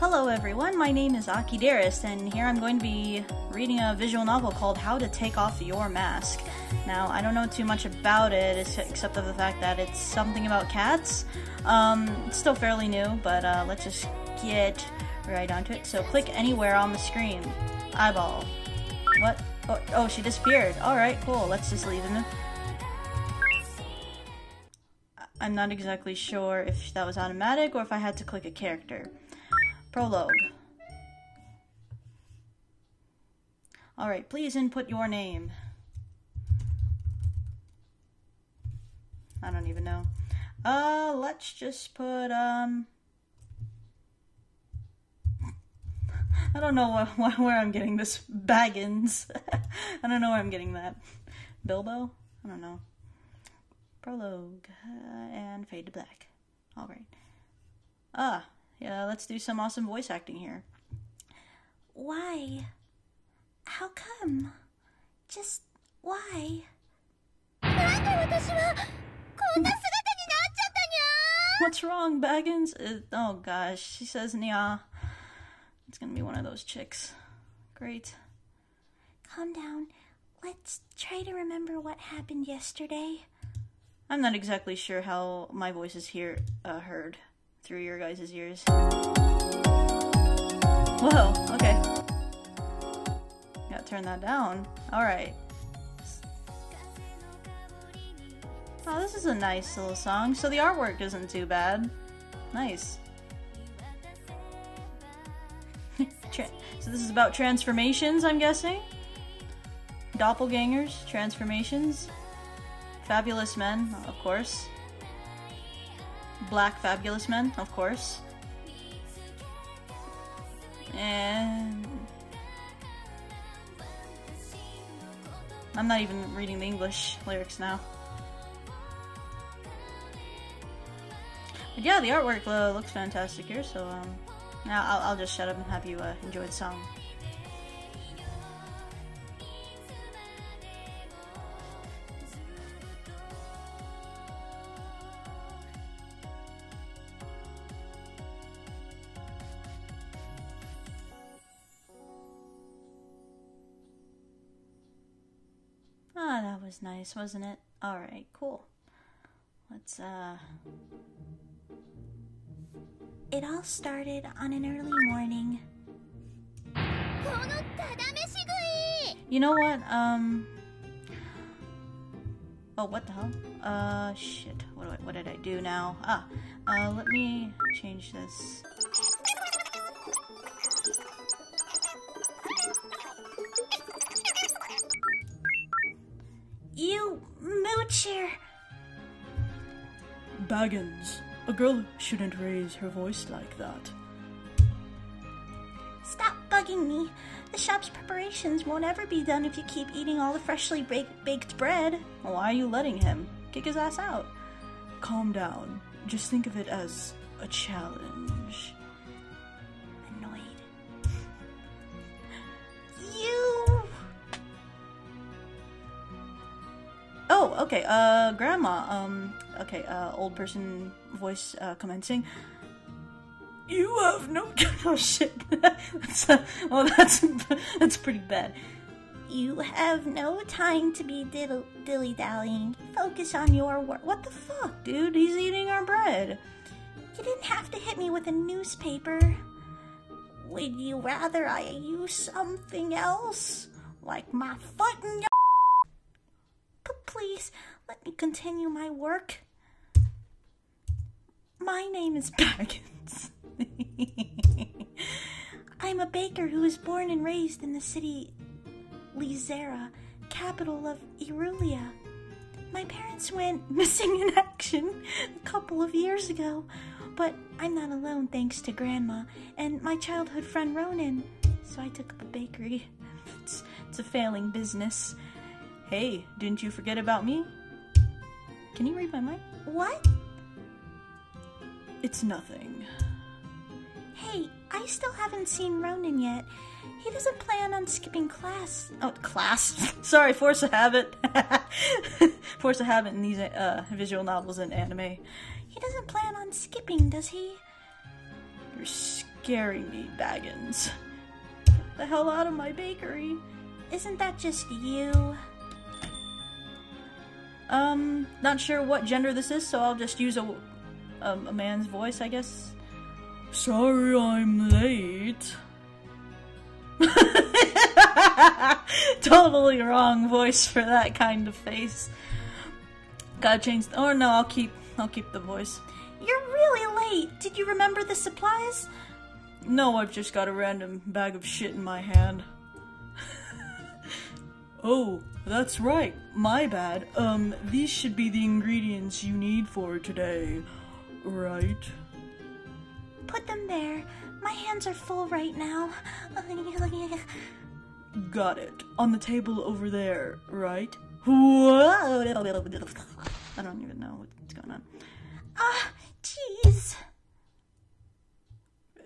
Hello everyone, my name is Aki Dearest, and here I'm going to be reading a visual novel called How to Take Off Your Mask. Now, I don't know too much about it, except of the fact that it's something about cats. Um, it's still fairly new, but uh, let's just get right onto it. So click anywhere on the screen. Eyeball. What? Oh, oh she disappeared. Alright, cool. Let's just leave it. I'm not exactly sure if that was automatic or if I had to click a character. Prologue. Alright, please input your name. I don't even know. Uh, let's just put, um... I don't know wh where I'm getting this Baggins. I don't know where I'm getting that. Bilbo? I don't know. Prologue. Uh, and fade to black. Alright. Ah, yeah, let's do some awesome voice acting here. Why? How come? Just why? What's wrong, Baggins? Uh, oh gosh, she says, yeah. It's gonna be one of those chicks. Great. Calm down. Let's try to remember what happened yesterday. I'm not exactly sure how my voice is here uh, heard through your guys' ears. Whoa, okay. Gotta turn that down. Alright. Oh, this is a nice little song. So the artwork isn't too bad. Nice. so this is about transformations, I'm guessing? Doppelgangers, transformations. Fabulous men, of course. Black Fabulous Men, of course. And... I'm not even reading the English lyrics now. But yeah, the artwork uh, looks fantastic here, so um, now I'll, I'll, just shut up and have you uh, enjoy the song. Nice, wasn't it? Alright, cool. Let's, uh... It all started on an early morning. You know what, um... Oh, what the hell? Uh, shit. What, do I, what did I do now? Ah, uh, let me change this. Baggins, a girl shouldn't raise her voice like that. Stop bugging me. The shop's preparations won't ever be done if you keep eating all the freshly baked bread. Why are you letting him? Kick his ass out. Calm down. Just think of it as a challenge. Oh, okay. Uh, grandma. Um, okay. Uh, old person voice uh, commencing. You have no. oh shit. that's, uh, well, that's that's pretty bad. You have no time to be dilly dallying. Focus on your work. What the fuck, dude? He's eating our bread. You didn't have to hit me with a newspaper. Would you rather I use something else? Like my foot in please let me continue my work. My name is Baggins. I'm a baker who was born and raised in the city Lizera, capital of Irulia. My parents went missing in action a couple of years ago, but I'm not alone thanks to Grandma and my childhood friend Ronan, so I took up a bakery. It's, it's a failing business. Hey, didn't you forget about me? Can you read my mind? What? It's nothing. Hey, I still haven't seen Ronan yet. He doesn't plan on skipping class. Oh, class? Sorry, force a habit. force a habit in these uh, visual novels and anime. He doesn't plan on skipping, does he? You're scaring me, Baggins. Get the hell out of my bakery. Isn't that just you? Um, not sure what gender this is, so I'll just use a, a, a man's voice, I guess. Sorry I'm late. totally wrong voice for that kind of face. Gotta change. Or no, I'll keep. I'll keep the voice. You're really late. Did you remember the supplies? No, I've just got a random bag of shit in my hand. Oh, that's right. My bad. Um, these should be the ingredients you need for today, right? Put them there. My hands are full right now. Got it. On the table over there, right? Whoa! I don't even know what's going on. Ah, jeez.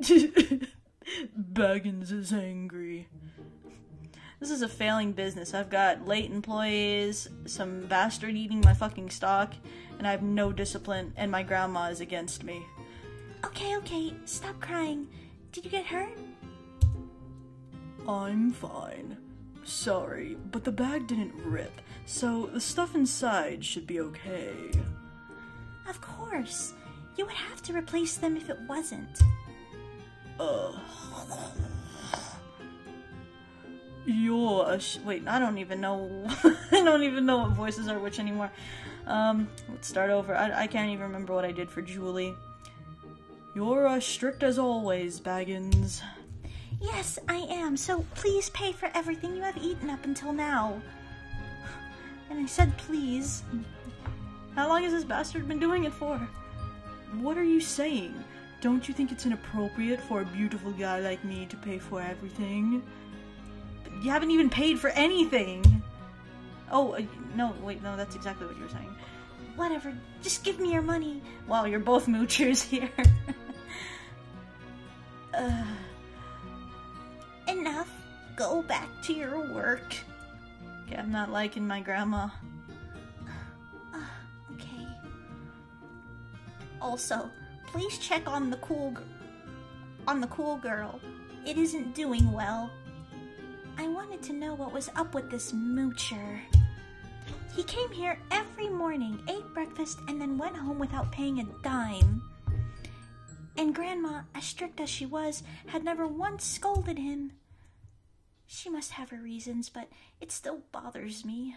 Baggins is angry. This is a failing business. I've got late employees, some bastard eating my fucking stock, and I have no discipline, and my grandma is against me. Okay, okay, stop crying. Did you get hurt? I'm fine. Sorry, but the bag didn't rip, so the stuff inside should be okay. Of course. You would have to replace them if it wasn't. Ugh. You're wait. I don't even know. I don't even know what voices are which anymore. Um, let's start over. I, I can't even remember what I did for Julie. You're as strict as always, Baggins. Yes, I am. So please pay for everything you have eaten up until now. And I said please. How long has this bastard been doing it for? What are you saying? Don't you think it's inappropriate for a beautiful guy like me to pay for everything? You haven't even paid for anything! Oh, uh, no, wait, no, that's exactly what you were saying. Whatever, just give me your money. Wow, you're both moochers here. uh, enough. Go back to your work. Okay, I'm not liking my grandma. Uh, okay. Also, please check on the cool on the cool girl. It isn't doing well. I wanted to know what was up with this moocher. He came here every morning, ate breakfast, and then went home without paying a dime. And Grandma, as strict as she was, had never once scolded him. She must have her reasons, but it still bothers me.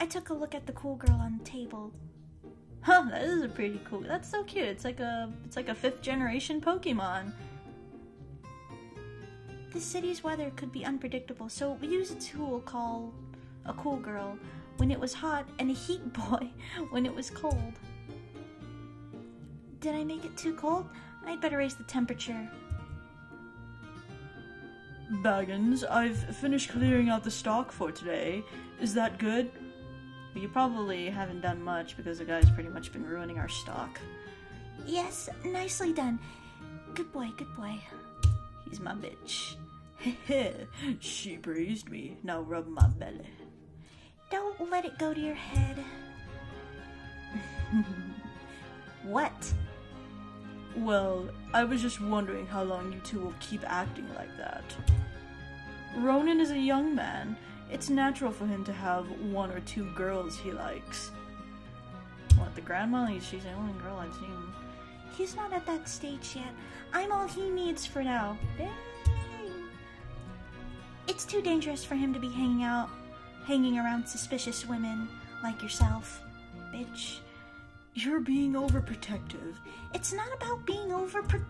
I took a look at the cool girl on the table. Huh, that is a pretty cool. That's so cute. It's like a it's like a fifth generation Pokemon. The city's weather could be unpredictable, so we used a tool called a cool girl when it was hot and a heat boy when it was cold. Did I make it too cold? I'd better raise the temperature. Baggins, I've finished clearing out the stock for today. Is that good? You probably haven't done much because the guy's pretty much been ruining our stock. Yes, nicely done. Good boy, good boy. He's my bitch. she praised me. Now rub my belly. Don't let it go to your head. what? Well, I was just wondering how long you two will keep acting like that. Ronan is a young man. It's natural for him to have one or two girls he likes. What, the grandma? She's the only girl I've seen. He's not at that stage yet. I'm all he needs for now. Dang. It's too dangerous for him to be hanging out, hanging around suspicious women like yourself, bitch. You're being overprotective. It's not about being overpro-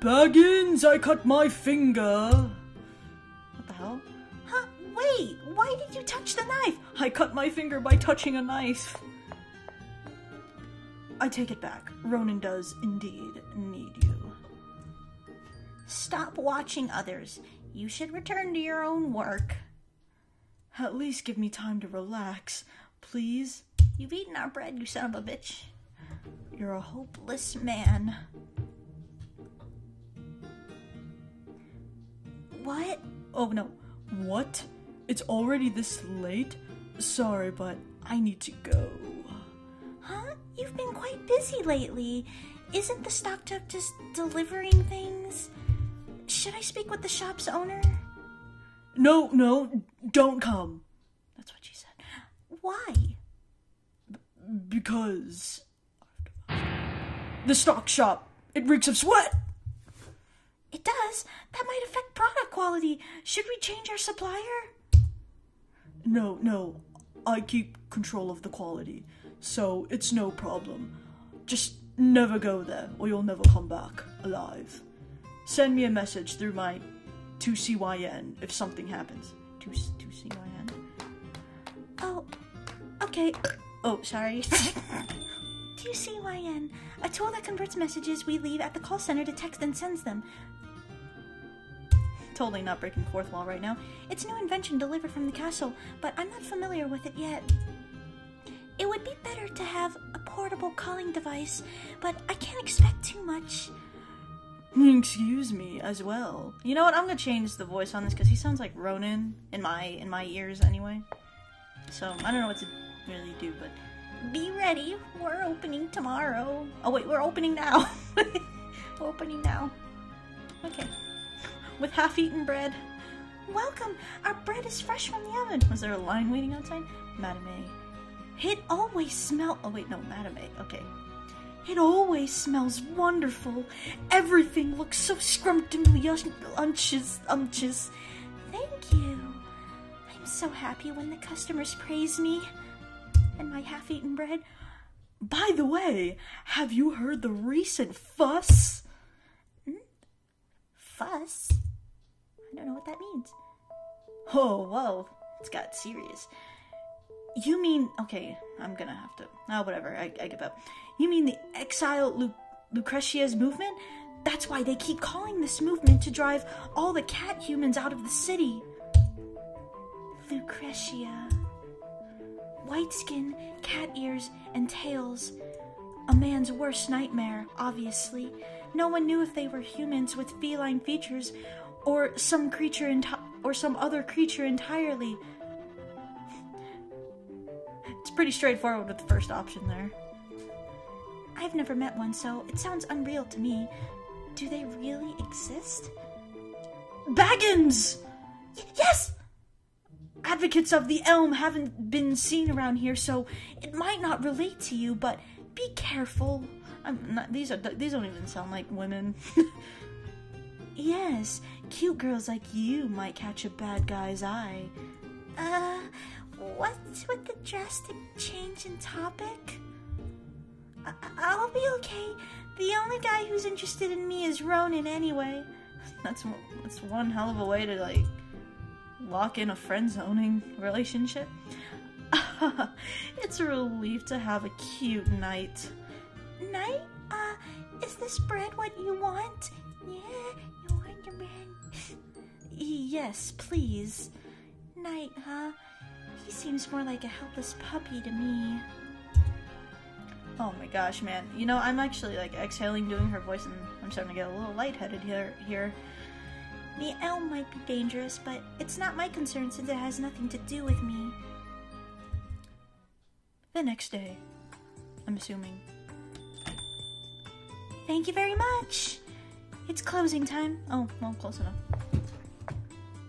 Baggins, I cut my finger. What the hell? Huh? Wait, why did you touch the knife? I cut my finger by touching a knife. I take it back. Ronan does indeed need you. Stop watching others. You should return to your own work. At least give me time to relax, please. You've eaten our bread, you son of a bitch. You're a hopeless man. What? Oh no. What? It's already this late? Sorry, but I need to go. Busy lately. Isn't the stock truck just delivering things? Should I speak with the shop's owner? No, no, don't come. That's what she said. Why? Because. The stock shop, it reeks of sweat! It does. That might affect product quality. Should we change our supplier? No, no, I keep control of the quality, so it's no problem. Just never go there, or you'll never come back alive. Send me a message through my 2CYN if something happens. 2, 2CYN. Oh, okay. Oh, sorry. 2CYN, a tool that converts messages we leave at the call center to text and sends them. totally not breaking fourth wall right now. It's a new invention delivered from the castle, but I'm not familiar with it yet. It would be better to have a portable calling device, but I can't expect too much. Excuse me as well. You know what? I'm gonna change the voice on this because he sounds like Ronan in my in my ears anyway. So I don't know what to really do, but Be ready, we're opening tomorrow. oh wait, we're opening now. we're opening now. Okay, with half-eaten bread. Welcome, our bread is fresh from the oven. Was there a line waiting outside? Madame. It always smell. Oh wait, no, Madame. Okay. It always smells wonderful. Everything looks so scrumptious, unctuous, unctuous. Thank you. I'm so happy when the customers praise me and my half-eaten bread. By the way, have you heard the recent fuss? Hmm? Fuss? I don't know what that means. Oh, whoa. It's got serious. You mean, okay, I'm gonna have to. Oh, whatever, I, I give up. You mean the exile Lu- Lucretia's movement? That's why they keep calling this movement to drive all the cat humans out of the city. Lucretia. White skin, cat ears, and tails. A man's worst nightmare, obviously. No one knew if they were humans with feline features or some creature enti- or some other creature entirely. It's pretty straightforward with the first option there. I've never met one, so it sounds unreal to me. Do they really exist? Baggins! Y- yes! Advocates of the elm haven't been seen around here, so It might not relate to you, but be careful. Not, these are these don't even sound like women. Yes, cute girls like you might catch a bad guy's eye. Uh, what's with the drastic change in topic? I- I'll be okay. The only guy who's interested in me is Ronan anyway. that's that's one hell of a way to like lock in a friend zoning relationship. it's a relief to have a cute knight. Knight? Uh, is this bread what you want? Yeah, you want your bread? yes, please. Knight, huh? He seems more like a helpless puppy to me. Oh my gosh, man! You know I'm actually like exhaling doing her voice, and I'm starting to get a little lightheaded here. Here, The elm might be dangerous, but it's not my concern since it has nothing to do with me. the next day, I'm assuming. Thank you very much. It's closing time. Oh, well, close enough.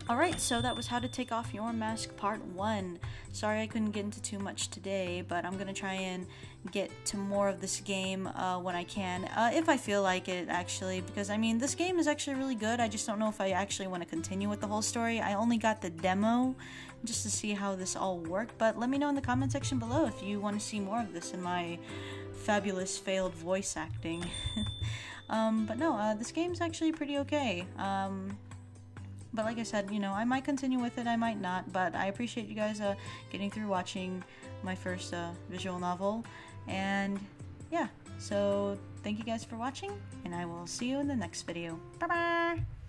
Alright, so that was How to Take Off Your Mask Part 1. Sorry I couldn't get into too much today, but I'm gonna try and get to more of this game uh, when I can, uh, if I feel like it, actually, because I mean, this game is actually really good. I just don't know if I actually want to continue with the whole story. I only got the demo just to see how this all worked, but let me know in the comment section below if you want to see more of this in my fabulous failed voice acting. um, but no, uh, this game's actually pretty okay. Um, but like I said, you know, I might continue with it, I might not, but I appreciate you guys uh, getting through watching my first uh, visual novel. And yeah, so thank you guys for watching, and I will see you in the next video. Bye bye!